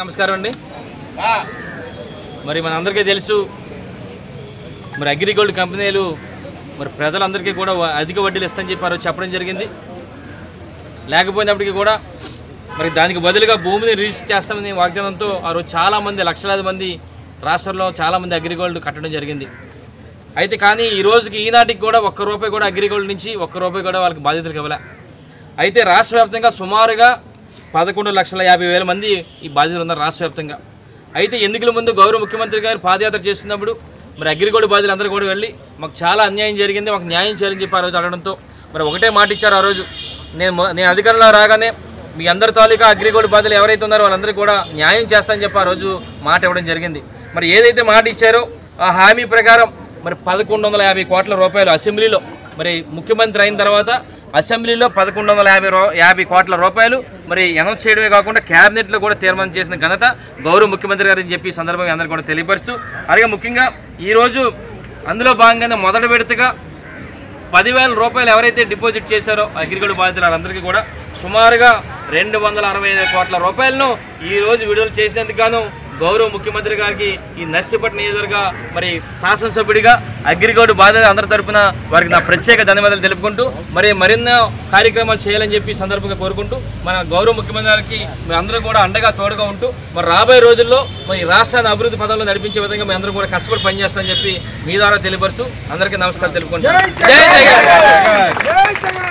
నమస్కారం అండి. మరి మనందరికీ తెలుసు మరి అగ్రిగోల్డ్ కంపెనీలు మరి ప్రజలందరికీ కూడా అధిక వడ్డీలు ఇస్తామని చెప్పారు చెప్పడం జరిగింది. లేకపోయినప్పటికీ కూడా మరి దానికి బదులుగా భూమిని రిజిస్టర్ చేస్తామని వాగ్దానంతో ఆ రోజు చాలామంది లక్షలాది మంది రాష్ట్రంలో చాలామంది అగ్రిగోల్డ్ కట్టడం జరిగింది. అయితే కానీ ఈ రోజుకి ఈనాటికి కూడా ఒక్క రూపాయి కూడా అగ్రిగోల్డ్ నుంచి ఒక్క రూపాయి కూడా వాళ్ళకి బాధ్యతలు ఇవ్వలే. అయితే రాష్ట్ర వ్యాప్తంగా సుమారుగా పదకొండు లక్షల యాభై వేల మంది ఈ బాధితులు ఉన్నారు రాష్ట్ర వ్యాప్తంగా. అయితే ఎన్నికల ముందు గౌరవ ముఖ్యమంత్రి గారు పాదయాత్ర చేస్తున్నప్పుడు మరి అగ్రిగోల్డ్ బాధితులు అందరూ కూడా వెళ్ళి మాకు చాలా అన్యాయం జరిగింది మాకు న్యాయం చేయాలని చెప్పి ఆ రోజు అడగడంతో మరి ఒకటే మాట ఇచ్చారు ఆ రోజు. నేను నేను అధికారంలో రాగానే మీ అందరి తాలూకా అగ్రిగోల్డ్ బాధితులు ఎవరైతే ఉన్నారో వాళ్ళందరూ కూడా న్యాయం చేస్తానని చెప్పి ఆ రోజు మాట ఇవ్వడం జరిగింది. మరి ఏదైతే మాట ఇచ్చారో ఆ హామీ ప్రకారం మరి పదకొండు వందల యాభై కోట్ల రూపాయలు అసెంబ్లీలో మరి ముఖ్యమంత్రి అయిన తర్వాత అసెంబ్లీలో పదకొండు వందల యాభై రూ యాభై కోట్ల రూపాయలు మరి అనౌన్స్ చేయడమే కాకుండా క్యాబినెట్లో కూడా తీర్మానం చేసిన ఘనత గౌరవ ముఖ్యమంత్రి గారని చెప్పి సందర్భంగా అందరికీ కూడా తెలియపరుస్తూ అలాగే ముఖ్యంగా ఈరోజు అందులో భాగంగానే మొదటి విడతగా పదివేల రూపాయలు ఎవరైతే డిపాజిట్ చేశారో అగ్రిగోల్డ్ బాధితులు వాళ్ళందరికీ కూడా సుమారుగా రెండు వందల అరవై ఐదు కోట్ల రూపాయలను ఈ రోజు విడుదల చేసినందుకు గాను గౌరవ ముఖ్యమంత్రి గారికి ఈ నర్సిపట్నం నియోజకవర్గ మరి శాసనసభ్యుడిగా అగ్రిగోల్డ్ బాధితులు అందరి తరపున వారికి నా ప్రత్యేక ధన్యవాదాలు తెలుపుకుంటూ మరి మరిన్నో కార్యక్రమాలు చేయాలని చెప్పి సందర్భంగా కోరుకుంటూ మన గౌరవ ముఖ్యమంత్రి గారికి మీ అందరూ కూడా అండగా తోడుగా ఉంటూ మరి రాబోయే రోజుల్లో మరి రాష్ట్రాన్ని అభివృద్ధి పదంలో నడిపించే విధంగా మీ అందరూ కూడా కష్టపడి పనిచేస్తామని చెప్పి మీ ద్వారా తెలియపరుస్తూ అందరికీ నమస్కారం తెలుపుకుంటూ జై జగన్